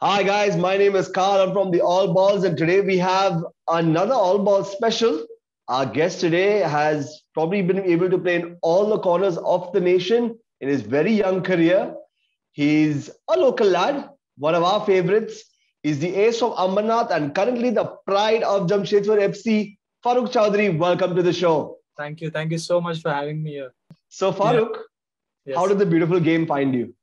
Hi guys, my name is Carl. I'm from the All Balls, and today we have another All Balls special. Our guest today has probably been able to play in all the corners of the nation in his very young career. He's a local lad, one of our favorites. He's the ace of Ambernath and currently the pride of Jamshedpur FC. Farukh Choudhary, welcome to the show. Thank you. Thank you so much for having me here. So, Farukh, yeah. yes. how did the beautiful game find you?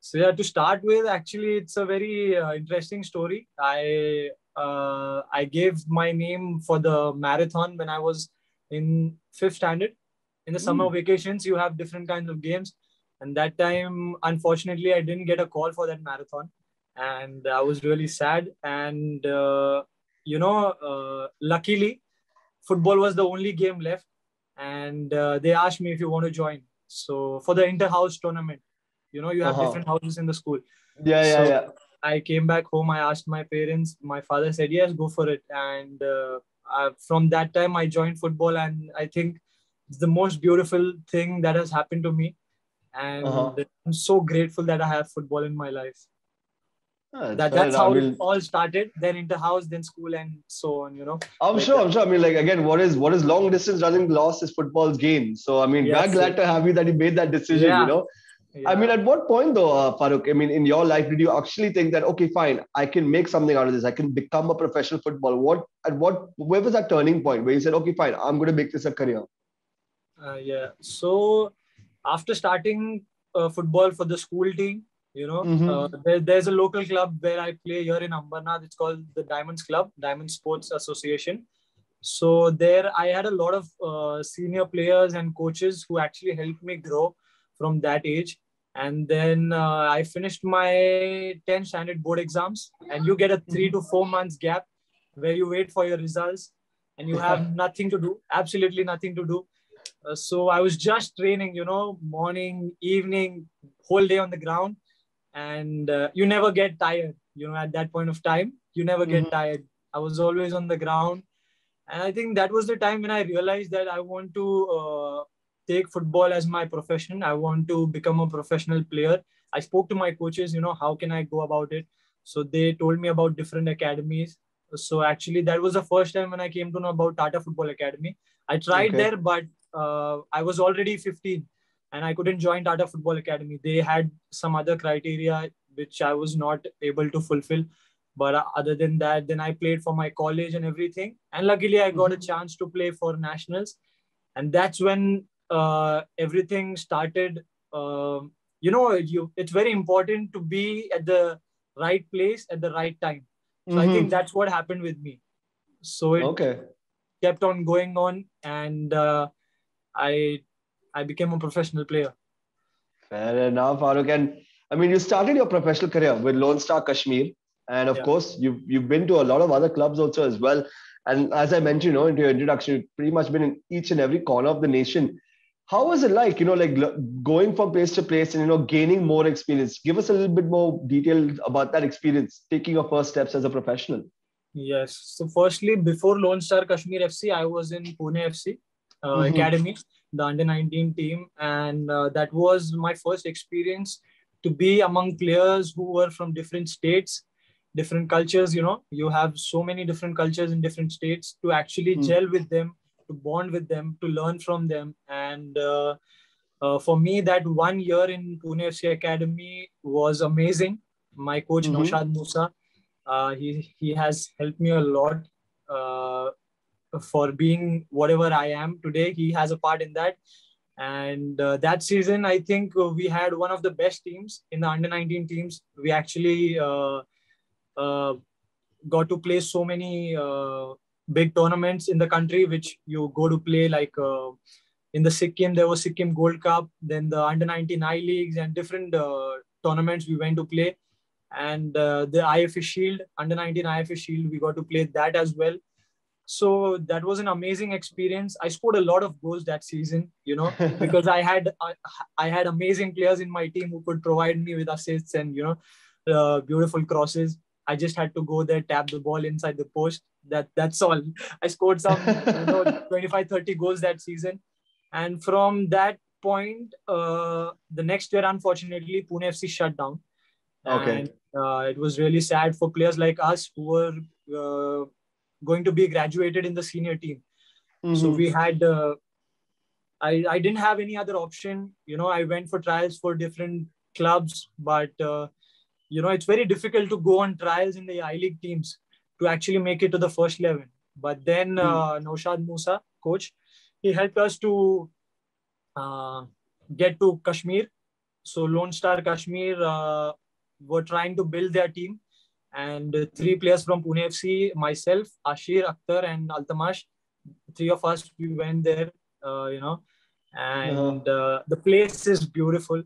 So, yeah, to start with, actually, it's a very uh, interesting story. I uh, I gave my name for the marathon when I was in fifth standard. In the mm. summer vacations, you have different kinds of games. And that time, unfortunately, I didn't get a call for that marathon. And I was really sad. And, uh, you know, uh, luckily, football was the only game left. And uh, they asked me if you want to join. So for the inter-house tournament, you know, you have uh-huh. different houses in the school. Yeah, yeah, so, yeah I came back home. I asked my parents. My father said, "Yes, go for it." And uh, I, from that time, I joined football, and I think it's the most beautiful thing that has happened to me. And uh-huh. I'm so grateful that I have football in my life. that, that's how I mean, it all started. Then inter house, then school, and so on. You know. I'm like sure. That. I'm sure. I mean, like again, what is what is long distance running loss is football's gain. So I mean, yes, we're glad to have you that you made that decision. Yeah. You know yeah. I mean, at what point though, uh, Farukh? I mean, in your life, did you actually think that okay, fine, I can make something out of this? I can become a professional footballer. What at what? Where was that turning point where you said, okay, fine, I'm going to make this a career? Uh, yeah. So after starting uh, football for the school team, you know, mm-hmm. Uh, there, there's a local club where I play here in Ambernath. It's called the Diamonds Club, Diamond Sports Association. So there, I had a lot of uh, senior players and coaches who actually helped me grow from that age. And then uh, i finished my 10 standard board exams. And you get a 3 to 4 months gap where you wait for your results and you have nothing to do absolutely nothing to do. Uh, so i was just training you know morning evening whole day on the ground. And uh, you never get tired you know at that point of time you never get mm-hmm. tired. I was always on the ground. And i think that was the time when i realized that i want to uh, take football as my profession. I want to become a professional player. I spoke to my coaches, you know, how can I go about it? So they told me about different academies. So actually, that was the first time when I came to know about Tata Football Academy. I tried okay. there, but uh, I was already 15 and I couldn't join Tata Football Academy. They had some other criteria which I was not able to fulfill. But uh, other than that, then I played for my college and everything. And luckily, I got mm-hmm. a chance to play for nationals. And that's when uh, everything started uh, you know you it's very important to be at the right place at the right time. So mm-hmm. i think that's what happened with me. So it okay. kept on going on and uh, i i became a professional player. Fair enough Farukh. and i mean you started your professional career with lone star kashmir. And of yeah. course you've you've been to a lot of other clubs also as well. And as i mentioned you know into your introduction you've pretty much been in each and every corner of the nation how was it like you know like going from place to place and you know gaining more experience give us a little bit more detail about that experience taking your first steps as a professional yes so firstly before lone star kashmir fc i was in pune fc uh, mm-hmm. academy the under 19 team and uh, that was my first experience to be among players who were from different states different cultures you know you have so many different cultures in different states to actually mm. gel with them to bond with them, to learn from them. And uh, uh, for me, that one year in Pune FC Academy was amazing. My coach mm-hmm. Naushad Moosa, uh, he he has helped me a lot uh, for being whatever I am today. He has a part in that. And uh, that season, I think we had one of the best teams in the under 19 teams. We actually uh, got to play so many big tournaments in the country which you go to play like uh, in the Sikkim there was Sikkim Gold Cup then the under 19 I leagues and different uh, tournaments we went to play. And uh, the IFA Shield under 19 IFA Shield we got to play that as well. So that was an amazing experience. I scored a lot of goals that season you know because I had I, I had amazing players in my team who could provide me with assists and you know uh, beautiful crosses I just had to go there, tap the ball inside the post. That that's all. I scored some, you know, 25, 30 goals that season. And from that point, uh, the next year, unfortunately, Pune FC shut down. Okay. And Uh, it was really sad for players like us who were uh, going to be graduated in the senior team. Mm-hmm. So we had, uh, I, I didn't have any other option. You know, I went for trials for different clubs, but, uh, you know, it's very difficult to go on trials in the I League teams to actually make it to the first 11. But then mm-hmm. Naushad Moosa, coach, he helped us to uh, get to Kashmir. So Lone Star Kashmir uh, were trying to build their team, and three players from Pune FC, myself, Ashir, Akhtar, and Altamash, three of us, we went there. Uh, you know, and uh, the place is beautiful.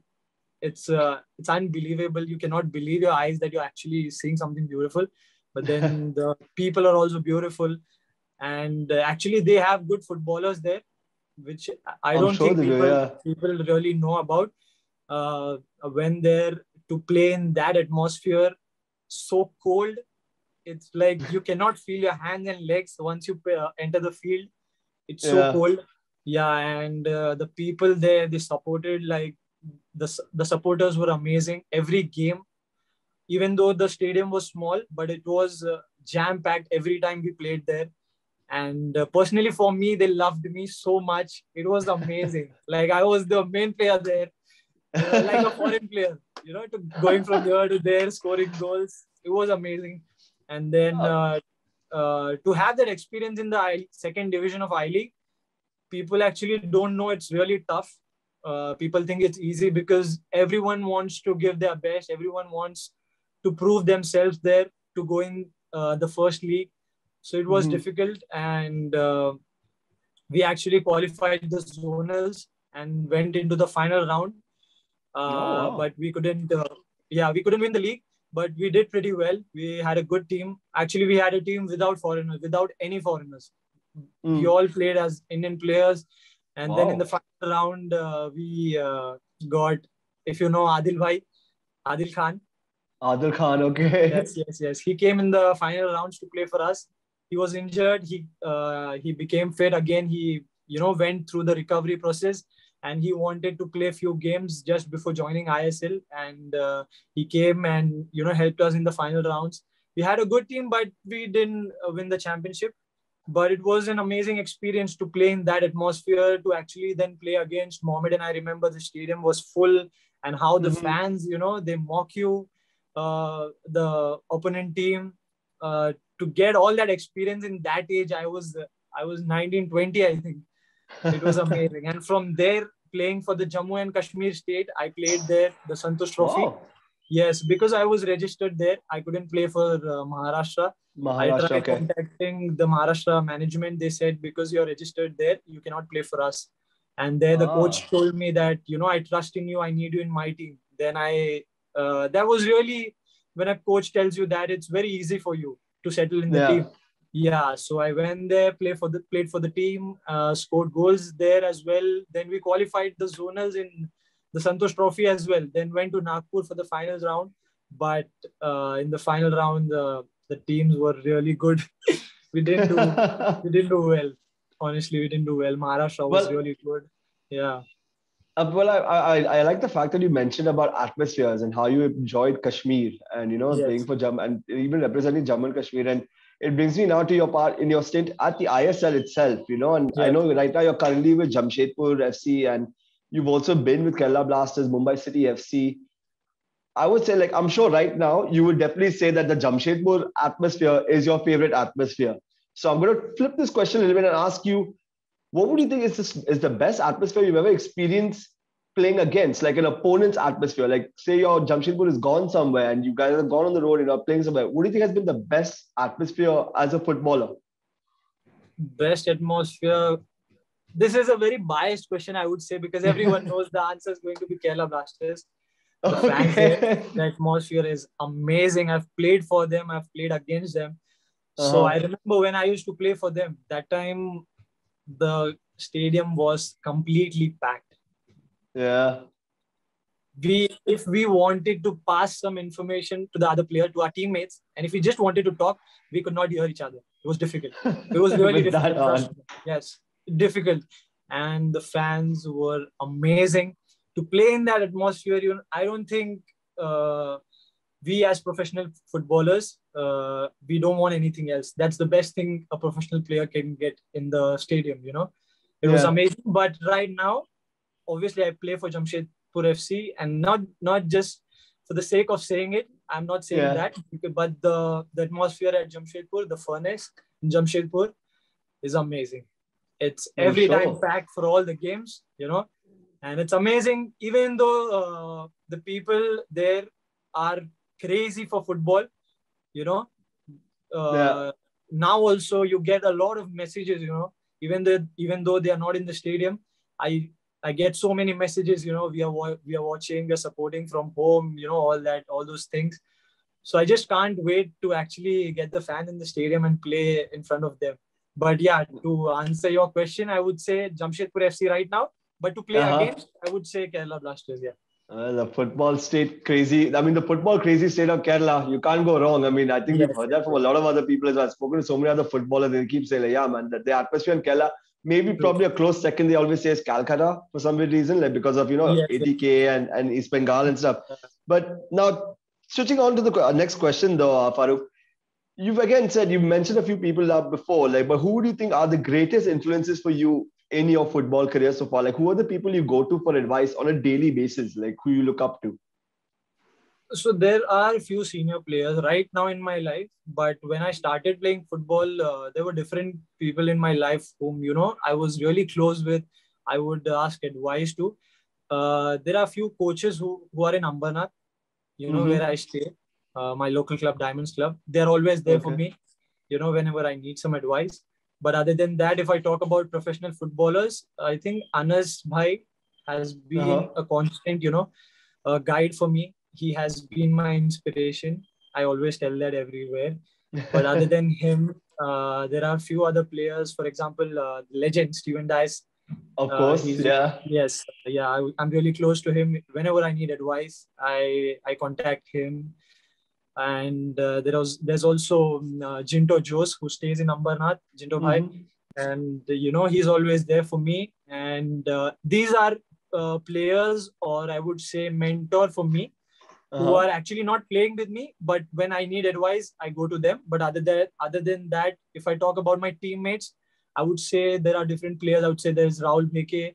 It's uh, it's unbelievable. You cannot believe your eyes that you're actually seeing something beautiful. But then the people are also beautiful, and uh, actually they have good footballers there which I don't sure think people, do, yeah. people really know about. Uh, when they're to play in that atmosphere, so cold, it's like you cannot feel your hands and legs once you uh, enter the field. It's so cold. Yeah, and uh, the people there, they supported like the the supporters were amazing. Every game, even though the stadium was small, but it was uh, jam packed every time we played there. And uh, personally for me they loved me so much. It was amazing. Like i was the main player there. Uh, like a foreign player you know to going from here to there scoring goals. It was amazing. And then uh, uh, to have that experience in the I, second division of i league people actually don't know it's really tough uh, people think it's easy because everyone wants to give their best everyone wants to prove themselves there to go in uh, the first league so it was mm-hmm. difficult, and uh, we actually qualified the zonals and went into the final round. Uh, oh, wow. But we couldn't. Uh, yeah, we couldn't win the league, but we did pretty well. We had a good team. Actually, we had a team without foreigners, without any foreigners. Mm. We all played as Indian players, and wow. then in the final round, uh, we uh, got, if you know Adil Bhai, Adil Khan. Adil Khan, okay. Yes, yes, yes. He came in the final rounds to play for us he was injured he uh, he became fit again he you know went through the recovery process and he wanted to play a few games just before joining ISL and uh, he came and you know helped us in the final rounds we had a good team but we didn't uh, win the championship but it was an amazing experience to play in that atmosphere to actually then play against Mohammedan I remember the stadium was full and how the mm-hmm. fans you know they mock you uh, the opponent team uh, to get all that experience in that age i was i was 19 20 i think it was amazing and from there playing for the jammu and kashmir state i played there the santosh trophy wow. Yes because i was registered there i couldn't play for uh, maharashtra Maharashtra, I tried okay. contacting the Maharashtra management. They said because you're registered there, you cannot play for us. And there, the ah. coach told me that you know I trust in you. I need you in my team. Then I uh, that was really when a coach tells you that it's very easy for you to settle in the yeah. team. Yeah, so I went there, play for the played for the team, uh, scored goals there as well. Then we qualified the zonals in the Santosh Trophy as well. Then went to Nagpur for the finals round, but uh, in the final round, the the teams were really good. we didn't do we didn't do well. Honestly, we didn't do well. Maharashtra was well, really good. Yeah. Uh, well, I, I I like the fact that you mentioned about atmospheres and how you enjoyed Kashmir and you know yes. playing for Jammu and even representing Jammu and Kashmir and it brings me now to your part in your stint at the ISL itself, you know, and I know right now you're currently with Jamshedpur FC and you've also been with Kerala Blasters, Mumbai City FC. I would say, like, I'm sure right now you would definitely say that the Jamshedpur atmosphere is your favorite atmosphere. So I'm going to flip this question a little bit and ask you, what would you think is this is the best atmosphere you've ever experienced playing against, like an opponent's atmosphere? Like, say your Jamshedpur is gone somewhere and you guys have gone on the road and are playing somewhere. What do you think has been the best atmosphere as a footballer? Best atmosphere. This is a very biased question, I would say, because everyone knows the answer is going to be Kerala Blasters. The okay. the atmosphere is amazing. I've played for them, I've played against them. Uh-huh. So I remember when I used to play for them, that time the stadium was completely packed. Yeah. We, if we wanted to pass some information to the other player, to our teammates, and if we just wanted to talk, we could not hear each other. It was difficult. It was really difficult. Yes, difficult. And the fans were amazing to play in that atmosphere. You know, I don't think uh, we as professional footballers, uh, we don't want anything else. That's the best thing a professional player can get in the stadium. You know, it yeah. was amazing. But right now, obviously, I play for Jamshedpur FC, and not not just for the sake of saying it. I'm not saying yeah. that, but the the atmosphere at Jamshedpur, the furnace in Jamshedpur, is amazing. It's every sure. time packed for all the games. You know, and it's amazing. Even though uh, the people there are crazy for football you know uh, yeah. now also you get a lot of messages you know even though even though they are not in the stadium i i get so many messages you know we are we are watching we are supporting from home you know all that all those things so i just can't wait to actually get the fan in the stadium and play in front of them but yeah to answer your question i would say jamshedpur fc right now but to play uh-huh. against i would say kerala blasters yeah uh, the football state crazy. I mean, the football crazy state of Kerala. You can't go wrong. I mean, I think yes. we've heard that from a lot of other people as well. I've spoken to so many other footballers. They keep saying, like, yeah, man, the, the atmosphere in Kerala. Maybe probably a close second. They always say is Calcutta for some weird reason, like because of you know yes. ATK and, and East Bengal and stuff. But now switching on to the uh, next question, though, uh, Farukh. You've again said you've mentioned a few people now before, like, but who do you think are the greatest influences for you in your football career so far? Like, who are the people you go to for advice on a daily basis? Like, who you look up to? So there are a few senior players right now in my life, but when I started playing football, uh, there were different people in my life whom you know I was really close with. I would ask advice to. Uh, there are a few coaches who, who are in Ambernath, you know, mm-hmm. where I stay, uh, my local club, Diamonds Club. They're always there okay. for me, you know, whenever I need some advice. But other than that, if I talk about professional footballers, I think Anas Bhai has been uh-huh. a constant, you know, a guide for me. He has been my inspiration. I always tell that everywhere. But other than him, uh, there are a few other players. For example, uh, legend Steven Dias. Of uh, course, yeah. Yes, yeah. I, I'm really close to him. Whenever I need advice, I I contact him and uh, there was there's also um, uh, Jinto Jose who stays in Ambernath, Jinto Bhai, mm-hmm. and you know he's always there for me. And uh, these are uh, players, or I would say mentor for me, uh-huh. who are actually not playing with me, but when I need advice, I go to them. But other than other than that, if I talk about my teammates, I would say there are different players. I would say there's Rahul Bheke,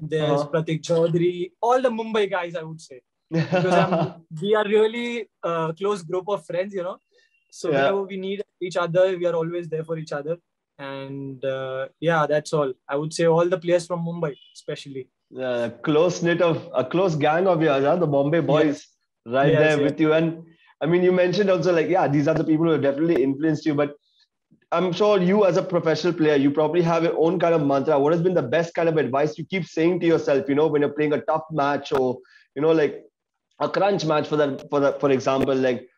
there's uh-huh. Pratik Chaudhary, all the Mumbai guys. I would say because I'm, we are really a close group of friends, you know. So yeah. whenever we need each other, we are always there for each other. And uh, yeah, that's all. I would say all the players from Mumbai, especially. Yeah, close knit of a close gang of yours, huh? the Bombay boys, yes. right yes, there yes. with you. And I mean, you mentioned also like, yeah, these are the people who have definitely influenced you. But I'm sure you, as a professional player, you probably have your own kind of mantra. What has been the best kind of advice you keep saying to yourself? You know, when you're playing a tough match, or you know, like a crunch match for that for that for example like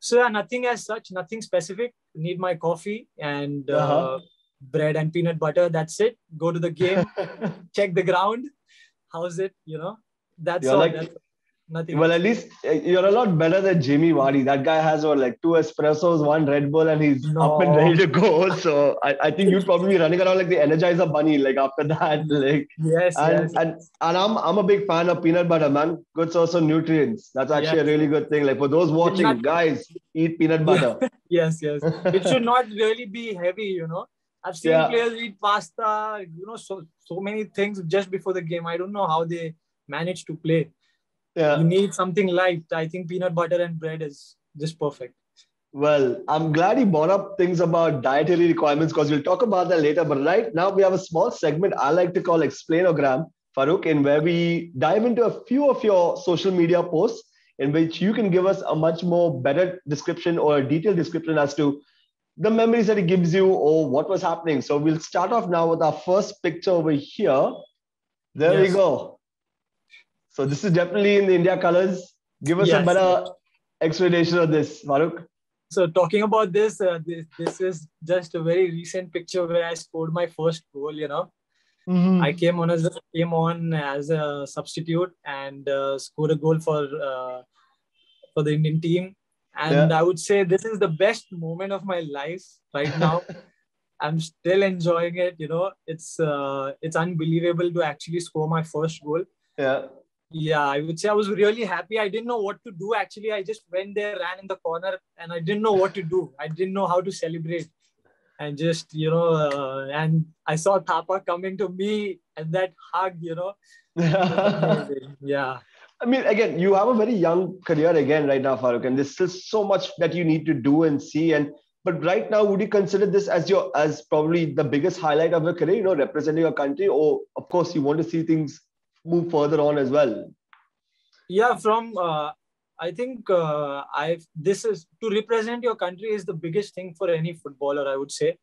so yeah, nothing as such nothing specific. Need my coffee and uh, uh-huh. bread and peanut butter. That's it. Go to the game. Check the ground. How's it? You know? That's You're all. like, that's, Nothing. Well, at least uh, you're a lot better than Jamie Vardy. That guy has what, like two espressos, one Red Bull, and he's no. up and ready to go. So I, I think you'd probably be running around like the Energizer Bunny, like after that. Like yes, and, yes. And and I'm I'm a big fan of peanut butter, man. Good source of nutrients. That's actually yes. a really good thing. Like for those watching, not, guys, eat peanut butter. yes, yes. it should not really be heavy, you know. I've seen yeah. players eat pasta, you know, so so many things just before the game. I don't know how they manage to play yeah. you need something light. I think peanut butter and bread is just perfect. Well, I'm glad you brought up things about dietary requirements because we'll talk about that later. But right now, we have a small segment I like to call Explainogram, Farukh, in where we dive into a few of your social media posts in which you can give us a much more better description or a detailed description as to the memories that it gives you or what was happening. So we'll start off now with our first picture over here. There yes. we go. So this is definitely in the India colors. Give us yes. a better explanation of this, Farukh. So talking about this, uh, this, this is just a very recent picture where I scored my first goal. You know, mm-hmm. I came on as a, came on as a substitute and uh, scored a goal for uh, for the Indian team. And yeah. I would say this is the best moment of my life right now. I'm still enjoying it. You know, it's uh, it's unbelievable to actually score my first goal. Yeah yeah, I would say I was really happy. I didn't know what to do. Actually, I just went there, ran in the corner, and I didn't know what to do. I didn't know how to celebrate. And just, you know, uh, and I saw Thapa coming to me and that hug, you know. yeah. I mean, again, you have a very young career again right now, Farukh, and there's still so much that you need to do and see. And but right now, would you consider this as your as probably the biggest highlight of your career? You know, representing your country, or of course, you want to see things move further on as well? Yeah, from uh, I think uh, I this is to represent your country is the biggest thing for any footballer. I would say.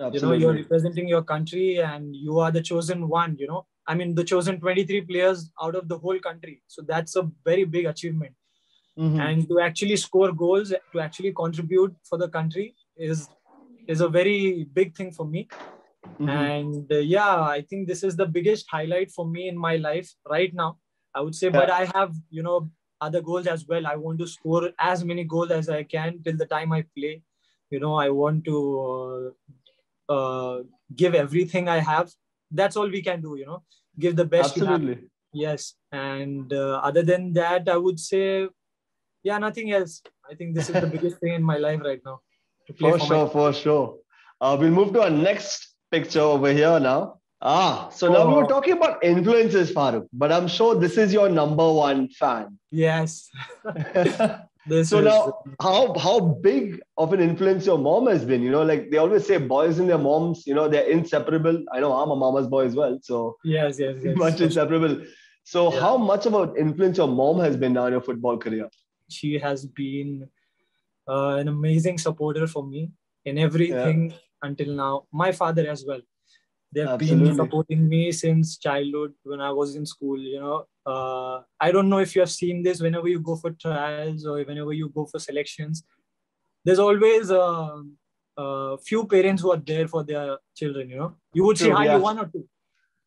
Absolutely. You know, you're representing your country and you are the chosen one. You know, I mean, the chosen 23 players out of the whole country. So that's a very big achievement. Mm-hmm. And to actually score goals, to actually contribute for the country is is a very big thing for me. Mm-hmm. And uh, yeah, I think this is the biggest highlight for me in my life right now. I would say, yeah. but I have, you know, other goals as well. I want to score as many goals as I can till the time I play. You know, I want to uh, uh, give everything I have. That's all we can do, you know, give the best. Absolutely. Yes. And uh, other than that, I would say, yeah, nothing else. I think this is the biggest thing in my life right now. For, for, sure, my- for sure. Uh, we'll move to our next picture over here now. Ah, so now oh. we were talking about influences, Farukh, but I'm sure this is your number one fan. Yes. so is... now, how how big of an influence your mom has been? You know, like they always say, boys and their moms, you know, they're inseparable. I know I'm a mama's boy as well, so yes, yes, yes, much inseparable. So, yeah. how much of an influence your mom has been now in your football career? She has been uh, an amazing supporter for me in everything. Yeah until now. My father as well. They've Absolutely. been supporting me since childhood when I was in school. You know, uh, I don't know if you have seen this. Whenever you go for trials or whenever you go for selections, there's always a, a few parents who are there for their children. You know, you would see hardly yeah. one or two.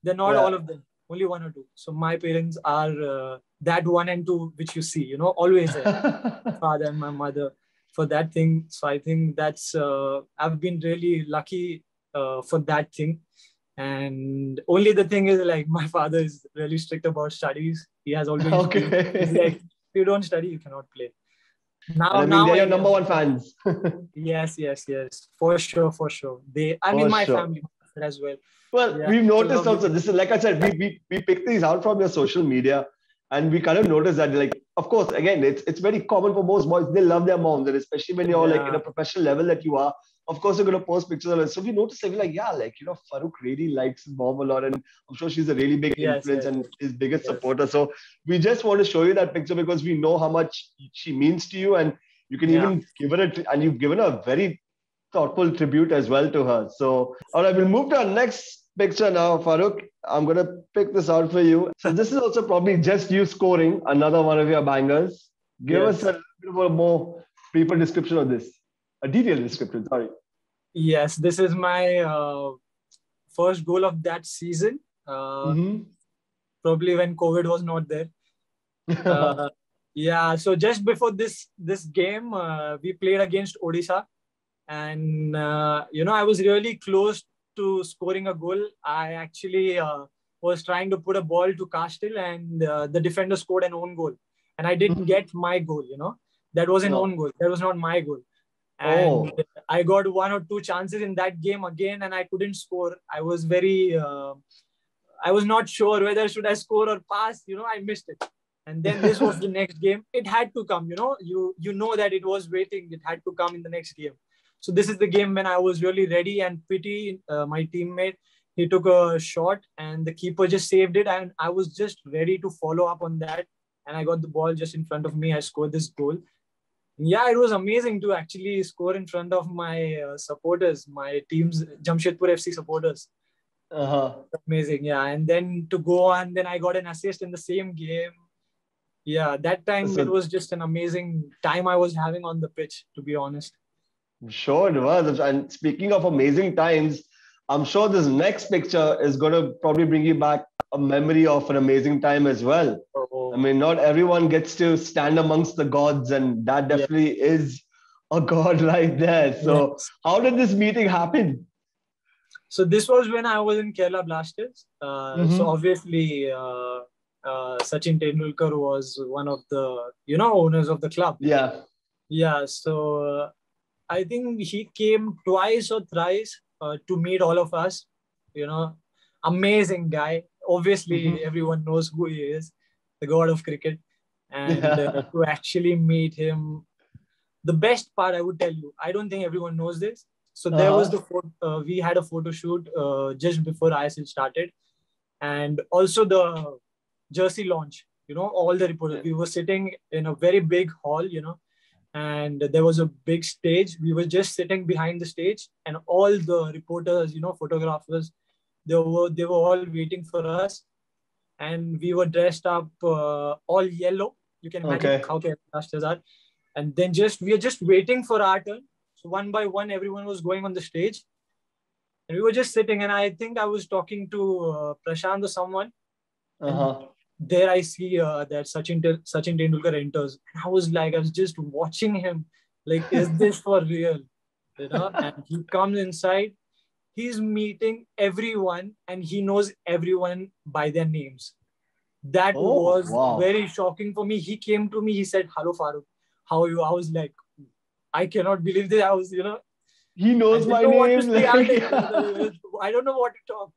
They're not yeah. all of them. Only one or two. So my parents are uh, that one and two which you see. You know, always there. father and my mother for that thing. So I think that's uh, I've been really lucky uh, for that thing. And only the thing is like my father is really strict about studies. He has always okay. like if you don't study, you cannot play. Now, I mean, now they're your number one fans. yes, yes, yes, for sure, for sure. They, I for mean, my sure. family as well. Well, yeah. we've noticed also. This is like I said, we we we picked these out from your social media, and we kind of noticed that like of course, again, it's it's very common for most boys. They love their moms, and especially when you're yeah. like in a professional level that you are. Of course, you're gonna post pictures of it. So we noticed that we're like, yeah, like you know, Farukh really likes his mom a lot, and I'm sure she's a really big yes, influence yes. and his biggest yes. supporter. So we just want to show you that picture because we know how much she means to you, and you can yeah. even give her a and you've given her a very thoughtful tribute as well to her. So all right, we'll move to our next picture now, Farukh. I'm going to pick this out for you. So this is also probably just you scoring another one of your bangers. Give yes. us a little bit more briefer description of this, a detailed description. Sorry. Yes, this is my uh, first goal of that season. Uh, mm-hmm. Probably when COVID was not there. uh, yeah, so just before this this game, uh, we played against Odisha, and uh, you know I was really close to scoring a goal. I actually uh, was trying to put a ball to Castel, and uh, the defender scored an own goal. And I didn't mm-hmm. get my goal, you know. That was an no. own goal. That was not my goal. And oh. I got one or two chances in that game again, and I couldn't score. I was very, uh, I was not sure whether should I score or pass. You know, I missed it. And then this was the next game. It had to come. You know, you you know that it was waiting. It had to come in the next game. So this is the game when I was really ready and Piti, uh, my teammate, he took a shot and the keeper just saved it. And I was just ready to follow up on that. And I got the ball just in front of me. I scored this goal. Yeah, it was amazing to actually score in front of my uh, supporters, my team's Jamshedpur FC supporters. Uh-huh. Amazing, yeah. And then to go on, then I got an assist in the same game. Yeah, that time so, it was just an amazing time I was having on the pitch, to be honest. Sure, it was. And speaking of amazing times, I'm sure this next picture is going to probably bring you back a memory of an amazing time as well. Oh. I mean, not everyone gets to stand amongst the gods, and that definitely yeah. is a god right there. So, yes. how did this meeting happen? So, this was when I was in Kerala Blasters. Uh, mm-hmm. So, obviously, uh, uh, Sachin Tendulkar was one of the you know owners of the club. Yeah. Yeah. So I think he came twice or thrice uh, to meet all of us. You know, amazing guy. Obviously, mm-hmm. everyone knows who he is, the god of cricket, and uh, to actually meet him. The best part, I would tell you, I don't think everyone knows this. So there uh-huh. was the photo, uh, we had a photo shoot uh, just before ISL started, and also the jersey launch. You know, all the reporters. We were sitting in a very big hall. You know, and there was a big stage. We were just sitting behind the stage, and all the reporters, you know, photographers, they were they were all waiting for us, and we were dressed up uh, all yellow. You can imagine okay. how characters are, and then just we are just waiting for our turn. So one by one, everyone was going on the stage, and we were just sitting. And I think I was talking to uh, Prashant or someone. Uh-huh there I see uh, that Sachin Sachin Tendulkar enters, and I was like, I was just watching him, like, is this for real? You know, and he comes inside, he's meeting everyone, and he knows everyone by their names. That oh, was wow. very shocking for me. He came to me, he said, "Hello, Farukh, how are you?" I was like, I cannot believe this. I was, you know, he knows my name. I don't know what to talk.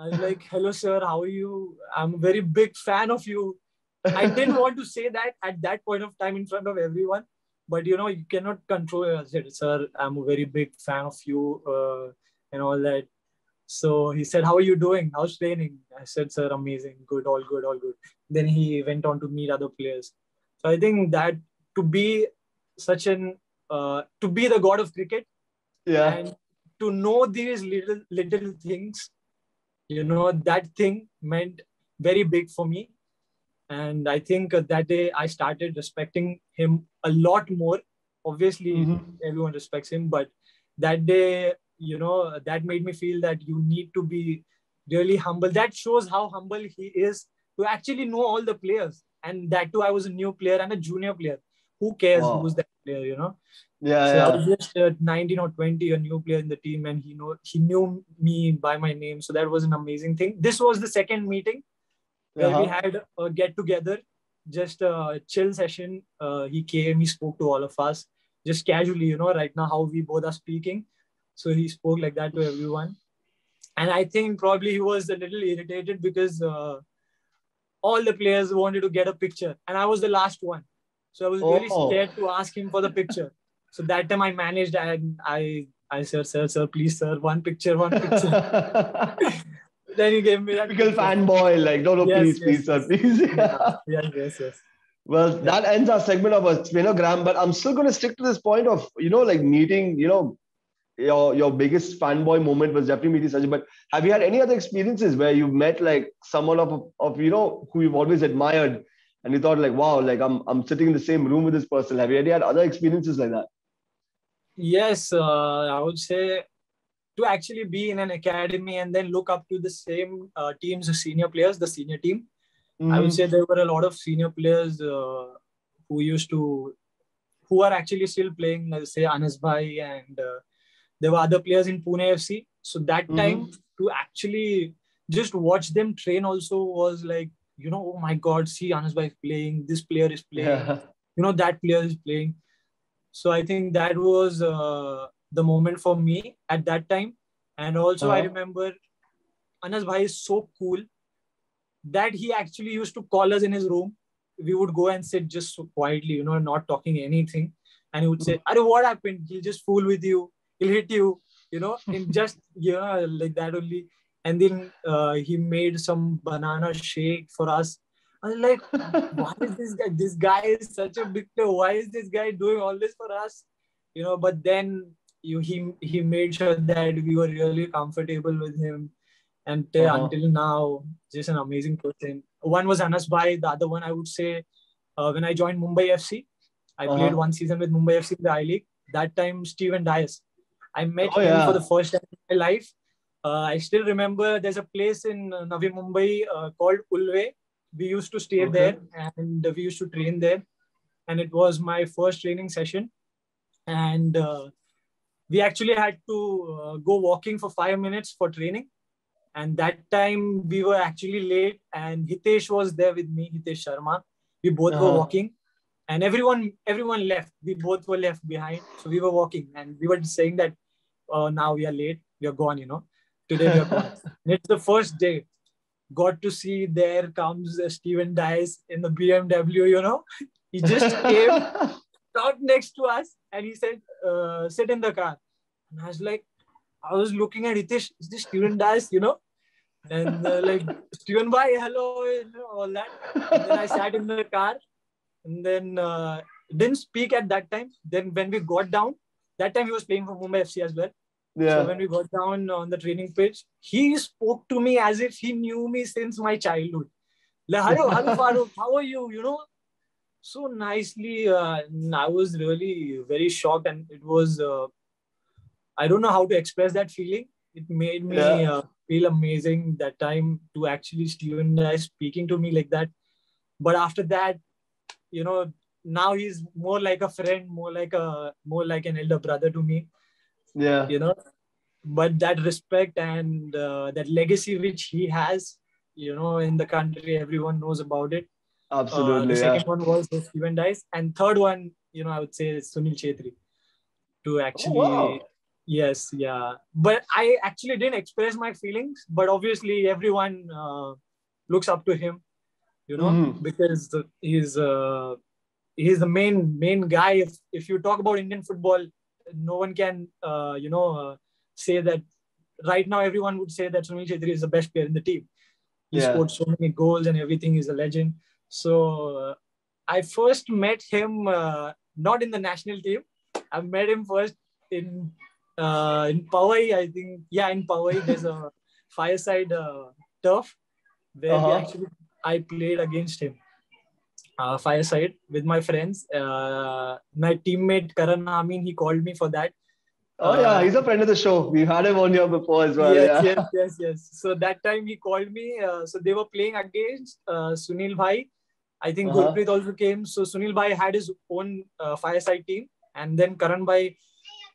I was like, hello, sir, how are you? I'm a very big fan of you. I didn't want to say that at that point of time in front of everyone, but you know, you cannot control it. I said, sir, I'm a very big fan of you uh, and all that. So he said, how are you doing? How's training? I said, sir, amazing, good, all good, all good. Then he went on to meet other players. So I think that to be such an, uh, to be the god of cricket, yeah, and to know these little little things you know that thing meant very big for me. And i think that day i started respecting him a lot more. Obviously mm-hmm. everyone respects him but that day you know that made me feel that you need to be really humble. That shows how humble he is to actually know all the players. And that too i was a new player and a junior player. Who cares wow. who's that player you know yeah, so yeah. I was just uh, 19 or 20, a new player in the team, and he know he knew me by my name. So that was an amazing thing. This was the second meeting where uh-huh. we had a get together, just a chill session. Uh, he came, he spoke to all of us, just casually, you know, right now how we both are speaking. So he spoke like that to everyone, and I think probably he was a little irritated because uh, all the players wanted to get a picture, and I was the last one. So I was really oh. scared to ask him for the picture. So that time I managed and I I said, sir, sir, please, sir, one picture, one picture. then he gave me that. Typical fanboy, like, no, no, yes, please, yes, please, sir, please. yeah, yes, yes, yes. Well, yeah. that ends our segment of Explainogram, but I'm still going to stick to this point of, you know, like meeting, you know, your your biggest fanboy moment was definitely meeting Sachin. But have you had any other experiences where you met like someone of of you know who you've always admired, and you thought like, wow, like I'm I'm sitting in the same room with this person. Have you any had other experiences like that? Yes, uh, I would say to actually be in an academy and then look up to the same uh, teams, senior players, the senior team. Mm-hmm. I would mm-hmm. say there were a lot of senior players uh, who used to, who are actually still playing, let's say Anas Bhai, and uh, there were other players in Pune FC. So that mm-hmm. time to actually just watch them train also was like, you know, oh my God, see Anas Bhai playing, this player is playing, yeah. you know, that player is playing. So I think that was uh, the moment for me at that time. And also, uh-huh. I remember Anas Bhai is so cool that he actually used to call us in his room. We would go and sit just so quietly, you know, not talking anything. And he would say, Are what happened? He'll just fool with you, he'll hit you, you know, in just, you know, like that only. And then uh, he made some banana shake for us I was like, why is this guy? This guy is such a big player. Why is this guy doing all this for us? You know, but then you he he made sure that we were really comfortable with him. And uh-huh. until now, just an amazing person. One was Anas Bhai, the other one I would say uh, when I joined Mumbai FC, I uh-huh. played one season with Mumbai FC in the I League. That time, Steven Dias. I met oh, him yeah. for the first time in my life. Uh, I still remember there's a place in Navi Mumbai uh, called Ulwe we used to stay okay. there and we used to train there and it was my first training session and uh, we actually had to uh, go walking for five minutes for training And that time we were actually late, and Hitesh was there with me, Hitesh Sharma. We both uh-huh. were walking, and everyone everyone left. We both were left behind, so we were walking, and we were saying that uh, now we are late, we are gone. You know, today we are gone. it's the first day. Got to see there comes Steven Dias in the BMW. You know, he just came, stopped next to us, and he said, uh, "Sit in the car." And I was like, I was looking at Hitesh, is this Steven Dias, you know? And uh, like, Steven bhai, hello, you know, all that. And then I sat in the car and then uh, didn't speak at that time. Then when we got down, that time he was playing for Mumbai FC as well. Yeah. So when we got down on the training pitch, he spoke to me as if he knew me since my childhood. Like, hello, hello, Farukh, how are you? You know, so nicely. Uh, I was really very shocked, and it was uh, I don't know how to express that feeling. It made me yeah. uh, feel amazing that time to actually Steven Dias speaking to me like that. But after that, you know, now he's more like a friend, more like a more like an elder brother to me. Yeah. You know, but that respect and uh, that legacy which he has, you know, in the country, everyone knows about it. Absolutely. Uh, the second one was Steven Dias, and third one, you know, I would say Sunil Chhetri to actually oh, wow yes yeah but i actually didn't express my feelings but obviously everyone uh, looks up to him you know mm-hmm. because he's uh, he's the main main guy if, if you talk about indian football no one can uh, you know uh, say that right now everyone would say that sunil chhetri is the best player in the team he yeah. scored so many goals and everything he's a legend so uh, i first met him uh, not in the national team i met him first in uh, in Powai, I think, yeah, in Powai, there's a five-a-side uh, turf where uh-huh. actually I played against him. Uh, five-a-side with my friends. Uh, my teammate Karan Amin, he called me for that. Oh yeah, he's a friend of the show. We've had him on here before as well. Yes, yeah. yes, yes, yes. So that time he called me. Uh, so they were playing against uh, Sunil Bhai. I think uh-huh. Gurpreet also came. So Sunil Bhai had his own uh, five-a-side team, and then Karan Bhai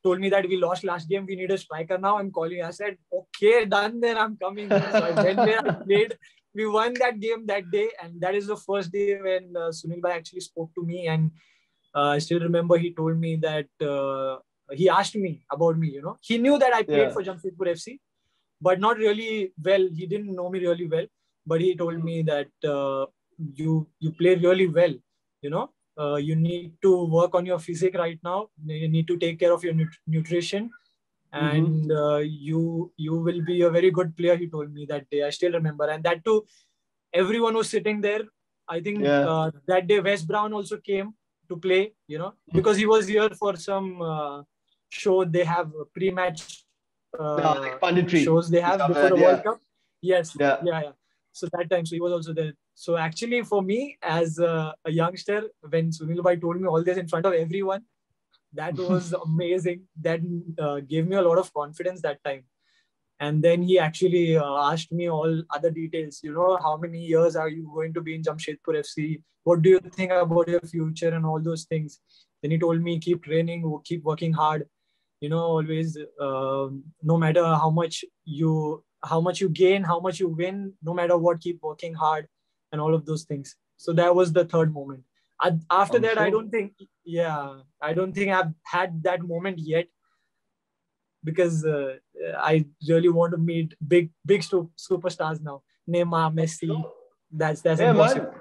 told me that we lost last game. We need a striker now. I'm calling. I said, okay, done. Then I'm coming. So I went there. I played. We won that game that day, and that is the first day when uh, Sunil Bhai actually spoke to me. And uh, I still remember he told me that uh, he asked me about me. You know, he knew that I played yeah. for Jamshedpur FC, but not really well. He didn't know me really well, but he told me that uh, you you play really well. You know, uh, you need to work on your physique right now you need to take care of your nut- nutrition. And mm-hmm. uh, you you will be a very good player he told me that day i still remember and that too everyone was sitting there i think yeah. uh, that day wes brown also came to play you know mm-hmm. because he was here for some uh, show they have pre-match uh, no, like shows they have before the yeah. world cup yes yeah. yeah yeah so that time so he was also there so actually, for me as a, a youngster, when Sunil Bhai told me all this in front of everyone, that was amazing. That uh, gave me a lot of confidence that time. And then he actually uh, asked me all other details. You know, how many years are you going to be in Jamshedpur FC? What do you think about your future and all those things? Then he told me keep training, keep working hard. You know, always, uh, no matter how much you how much you gain, how much you win, no matter what, keep working hard and all of those things. So that was the third moment. After I'm that, sure. I don't think, yeah, I don't think I've had that moment yet because uh, I really want to meet big, big superstars now. Neymar, Messi. That's that's yeah, impossible.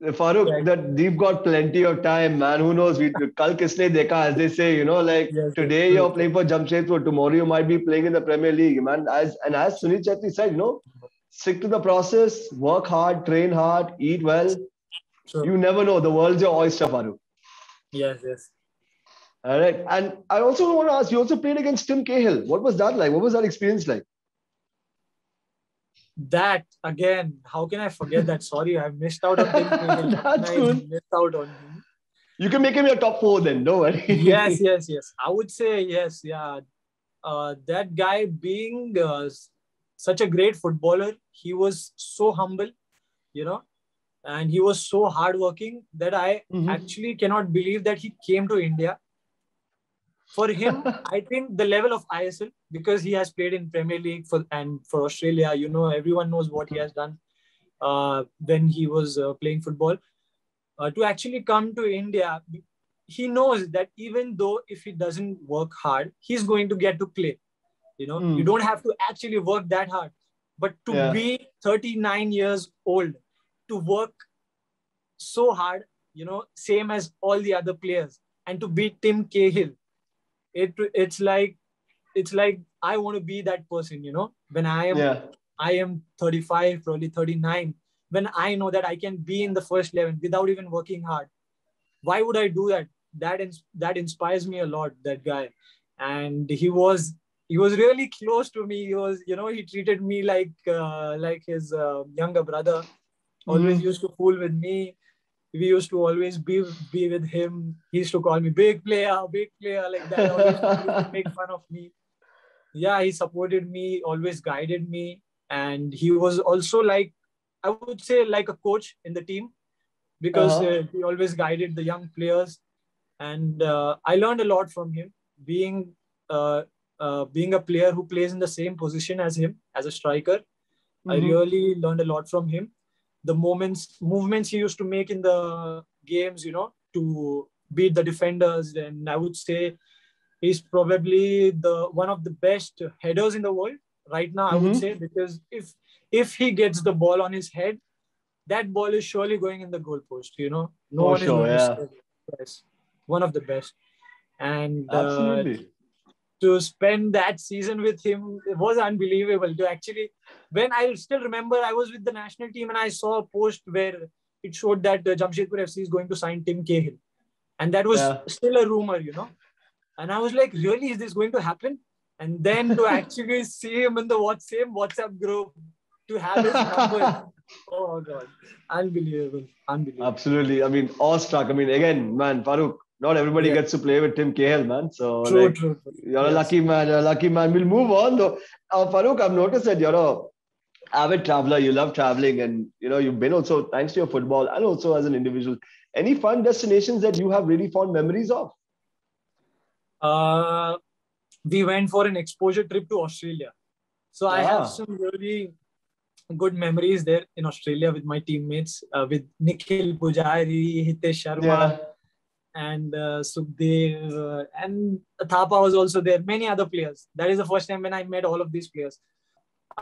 Man. Farukh, that we've got plenty of time, man. Who knows? We kal kisne dekha, as they say, you know, like yes, today you're playing for Jamshedpur, tomorrow you might be playing in the Premier League, man. As and as Sunil Chhetri said, you know, stick to the process, work hard, train hard, eat well. Sure. You never know. The world's your oyster, Faru. Yes, yes. All right. And I also want to ask you also played against Tim Cahill. What was that like? What was that experience like? That again, how can I forget that? Sorry, I missed out on Tim Cahill. That's good. missed out on him. You can make him your top four then, don't worry. yes, yes, yes. I would say yes, yeah. Uh, that guy being uh, such a great footballer. He was so humble, you know, and he was so hardworking that I mm-hmm. actually cannot believe that he came to India. For him, I think the level of ISL because he has played in Premier League for and for Australia. You know, everyone knows what he has done uh, when he was uh, playing football. Uh, to actually come to India, he knows that even though if he doesn't work hard, he's going to get to play. You know, mm. you don't have to actually work that hard. But to yeah. be 39 years old, to work so hard, you know, same as all the other players, and to beat Tim Cahill, it it's like it's like I want to be that person, you know, when I am yeah. I am 35, probably 39, when I know that I can be in the first 11 without even working hard. Why would I do that? That ins- that inspires me a lot. That guy, and he was he was really close to me. He was, you know, he treated me like uh, like his uh, younger brother. Always mm. used to fool with me. We used to always be be with him. He used to call me big player, big player, like that. Always make fun of me. Yeah, he supported me, always guided me, and he was also like I would say like a coach in the team because uh-huh. uh, he always guided the young players, and uh, I learned a lot from him. Being uh, uh, being a player who plays in the same position as him as a striker, mm-hmm. I really learned a lot from him. The moments, movements he used to make in the games, you know, to beat the defenders, and I would say he's probably the one of the best headers in the world right now. Mm-hmm. I would mm-hmm. say because if if he gets the ball on his head, that ball is surely going in the goalpost. You know, no oh, one sure, is yeah. yes, one of the best. And uh, to spend that season with him it was unbelievable. To actually, when I still remember, I was with the national team and I saw a post where it showed that uh, Jamshedpur FC is going to sign Tim Cahill, and that was yeah. still a rumor, you know. And I was like, really, is this going to happen? And then to actually see him in the what same WhatsApp group to have his number. oh god, unbelievable, unbelievable. Absolutely. I mean, awestruck. I mean, again, man, Farukh, not everybody yeah. gets to play with Tim Cahill, man. So true, like, true, true. you're yes. a lucky man. You're a lucky man. We'll move on though. Uh, Farukh, I've noticed that you're a avid traveler. You love traveling, and you know you've been also thanks to your football and also as an individual. Any fun destinations that you have really fond memories of? Uh, we went for an exposure trip to Australia. So I have some really good memories there in Australia with my teammates, uh, with Nikhil Pujari, Hitesh Sharma, yeah. And uh, Sukhdev, uh, and Thapa was also there. Many other players. That is the first time when I met all of these players.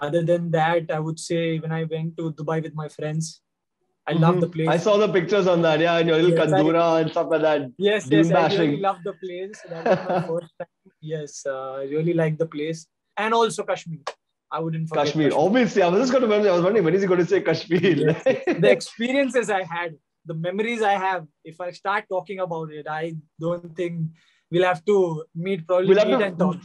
Other than that, I would say when I went to Dubai with my friends, I mm-hmm. love the place. I saw the pictures on that, yeah, and your little yes, kandura I, and stuff like that. Yes, yes, bashing. I really love the place. That was my first time. Yes, uh, I really like the place, and also Kashmir. I wouldn't forget Kashmir. Kashmir. Obviously, I was just going to remember. I was wondering when is he going to say Kashmir? Yes. the experiences I had, the memories I have. If I start talking about it, I don't think we'll have to meet. Probably we'll meet to, and talk.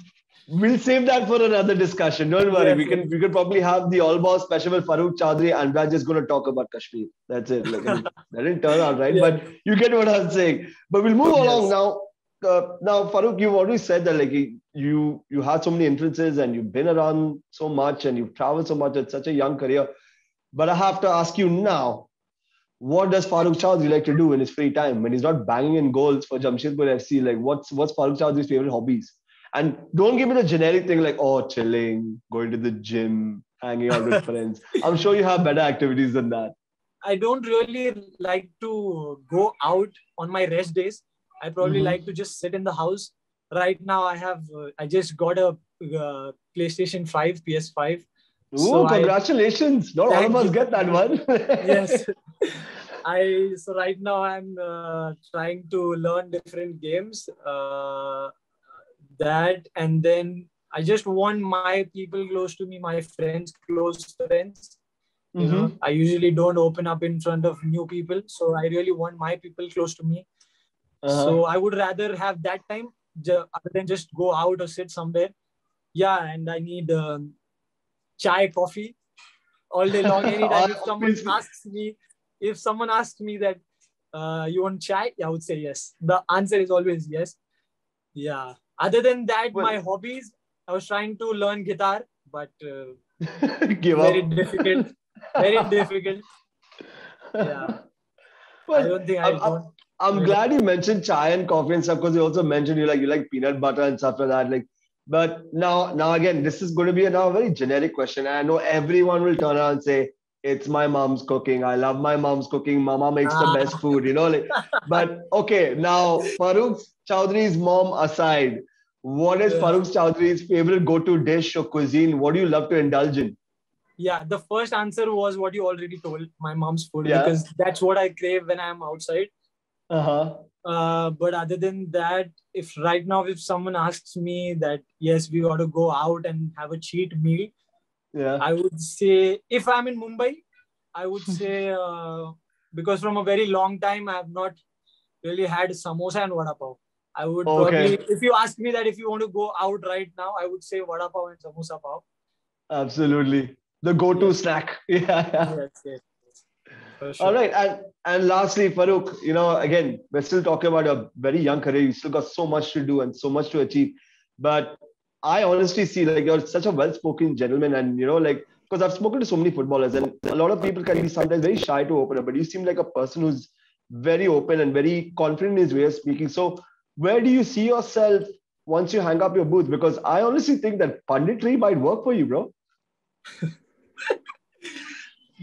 We'll save that for another discussion. Don't worry. Yes, we can we could probably have the All Balls special with Farukh Choudhary and we're just going to talk about Kashmir. That's it. Like, that didn't turn out right, yeah. but you get what I'm saying. But we'll move yes. along now. Uh, now, Farukh, you've already said that like you you had so many influences and you've been around so much and you've traveled so much at such a young career. But I have to ask you now, what does Farukh Choudhary like to do in his free time when he's not banging in goals for Jamshedpur FC? Like, what's what's Farukh Choudhary's favorite hobbies? And don't give me the generic thing like, oh, chilling, going to the gym, hanging out with friends. I'm sure you have better activities than that. I don't really like to go out on my rest days. I probably mm-hmm. like to just sit in the house. Right now, I have uh, I just got a uh, PlayStation 5, PS5. Ooh, so congratulations! I, Not all of us get that one. yes. I so right now I'm uh, trying to learn different games. Uh, that and then I just want my people close to me, my friends, close friends. You mm-hmm. know, I usually don't open up in front of new people, so I really want my people close to me. Uh-huh. So I would rather have that time other than just go out or sit somewhere. Yeah, and I need um, chai, coffee all day long. Anytime if someone asks me, if someone asks me that uh, you want chai, I would say yes. The answer is always yes. Yeah. Other than that, well, my hobbies, I was trying to learn guitar, but uh, give very up. difficult. Very difficult. Yeah. Well, I don't think I, I. I'm glad you mentioned chai and coffee and stuff because you also mentioned you like you like peanut butter and stuff like that. Like, but now now again, this is going to be a now a very generic question. And I know everyone will turn around and say, It's my mom's cooking. I love my mom's cooking. Mama makes the Ah. best food, you know. Like, but okay, now Farukh Choudhary's mom aside, what is Yeah. Farukh Choudhary's favorite go-to dish or cuisine? What do you love to indulge in? Yeah, the first answer was what you already told, my mom's food, Yeah. because that's what I crave when I'm outside. Uh-huh. Uh, but other than that, if right now if someone asks me that yes, we got to go out and have a cheat meal, Yeah. I would say if I'm in Mumbai, I would say uh, because from a very long time I have not really had samosa and vada pav. I would Okay. probably, if you ask me that if you want to go out right now, I would say vada pav and samosa pav. Absolutely. The go-to snack. Yeah. Yes, yes, yes. Sure. All right. And and lastly, Farukh, you know, again, we're still talking about a very young career. You still got so much to do and so much to achieve. But I honestly see like you're such a well-spoken gentleman, and you know, like because I've spoken to so many footballers, and a lot of people can be sometimes very shy to open up, but you seem like a person who's very open and very confident in his way of speaking. So, where do you see yourself once you hang up your booth? Because I honestly think that punditry might work for you, bro.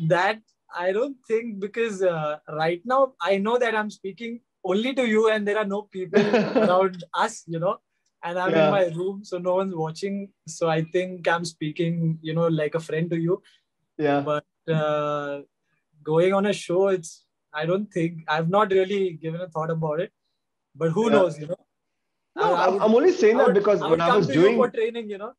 that I don't think because uh, right now I know that I'm speaking only to you and there are no people around us, you know, and I'm Yeah. in my room, so no one's watching. So I think I'm speaking, you know, like a friend to you. Yeah. But uh, going on a show, it's I don't think I've not really given a thought about it. But who Yeah. knows, you know? No, I- I I'm, would- I'm only saying I that would- because I when I was to doing training, you know.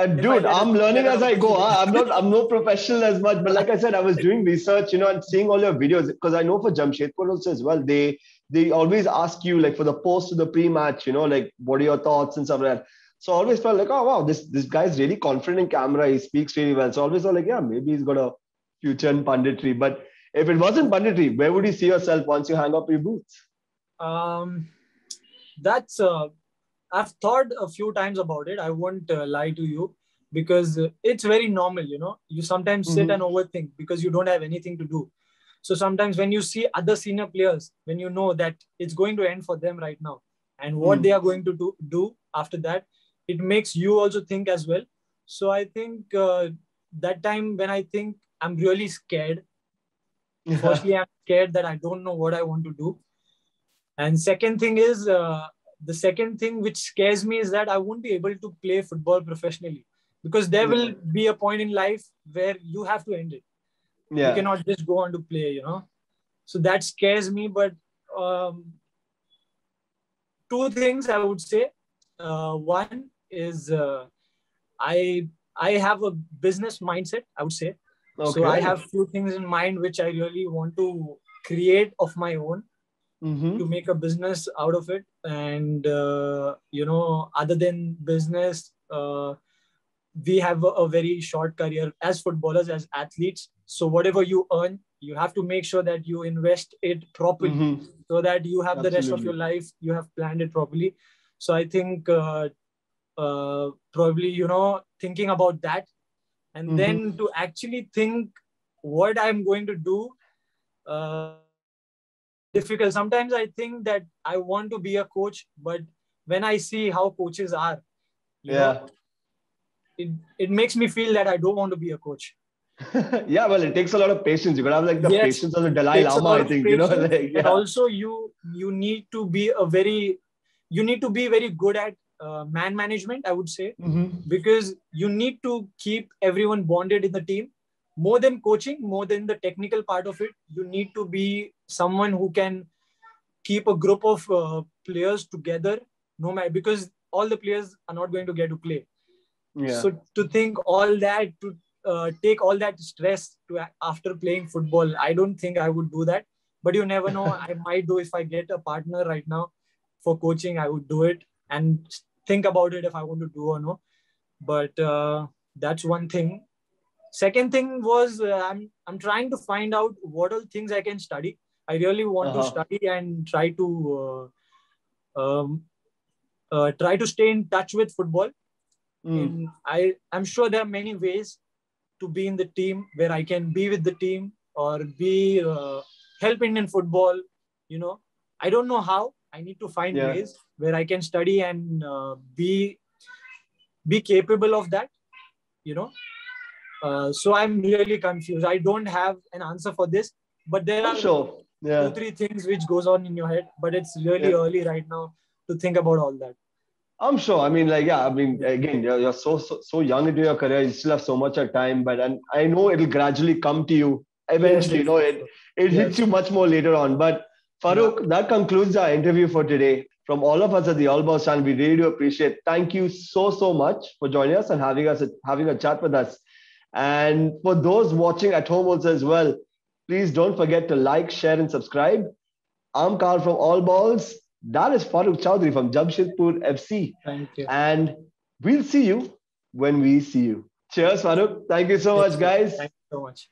Uh, dude, I'm learning as I go. huh? I'm not. I'm no professional as much, but like I said, I was doing research, you know, and seeing all your videos because I know for Jamshedpur also as well. They they always ask you like for the post to the pre-match, you know, like what are your thoughts and stuff like that. So I always felt like, oh wow, this this guy's really confident in camera. He speaks really well. So I always thought like, yeah, maybe he's got a future in punditry. But if it wasn't punditry, where would you see yourself once you hang up your boots? Um, that's uh, I've thought a few times about it. I won't uh, lie to you because uh, it's very normal. You know, you sometimes sit Mhm. and overthink because you don't have anything to do. So sometimes when you see other senior players, when you know that it's going to end for them right now, and what Mm. they are going to do, do after that, it makes you also think as well. So I think uh, that time when I think I'm really scared firstly i'm scared that i don't know what i want to do and second thing is uh, the second thing which scares me is that i won't be able to play football professionally because there will be a point in life where you have to end it Yeah. you cannot just go on to play you know so that scares me but um, two things i would say uh, one is uh, i i have a business mindset i would say Okay. so I have few things in mind which I really want to create of my own Mhm. to make a business out of it. And uh, you know, other than business, uh, we have a, a very short career as footballers, as athletes. So whatever you earn, you have to make sure that you invest it properly Mhm. so that you have the rest of your life you have planned it properly so i think uh, uh, probably you know thinking about that and Mhm. then to actually think what i'm going to do uh, difficult sometimes i think that i want to be a coach but when i see how coaches are Yeah. know, it, it makes me feel that i don't want to be a coach yeah, well, it takes a lot of patience. You gotta have like the Yes, patience of the Dalai Lama, I think. You know, like, yeah. also you you need to be a very you need to be very good at uh, man management i would say Mhm. because you need to keep everyone bonded in the team more than coaching more than the technical part of it you need to be someone who can keep a group of uh, players together no matter because all the players are not going to get to play. Yeah. so to think all that to uh, take all that stress to after playing football i don't think i would do that. But you never know i might do if i get a partner right now for coaching i would do it and think about it if i want to do or no. But uh, that's one thing. Second thing was uh, i'm i'm trying to find out what all things i can study i really want to Uh-huh. study and try to uh, um, uh, try to stay in touch with football Mm. in I I'm sure there are many ways to be in the team where I can be with the team or be uh, help Indian football, you know. I don't know how. I need to find Yeah. ways where I can study and uh, be be capable of that. You know. Uh, so I'm really confused. I don't have an answer for this, but there are sure. Yeah. two three things which goes on in your head. But it's really Yeah. early right now to think about all that. I'm sure. I mean, like, yeah. I mean, again, you're, you're so, so so young into your career. You still have so much of time, but and I know it'll gradually come to you eventually. you know, it it hits you much more later on. But Farukh, that concludes our interview for today. From all of us at the All Balls channel, we really do appreciate. Thank you so so much for joining us and having us having a chat with us. And for those watching at home also as well, please don't forget to like, share, and subscribe. I'm Carl from All Balls. That is Farukh Choudhary from Jamshedpur FC. Thank you. And we'll see you when we see you. Cheers, Farukh. Thank you so much, guys. Thank you so much.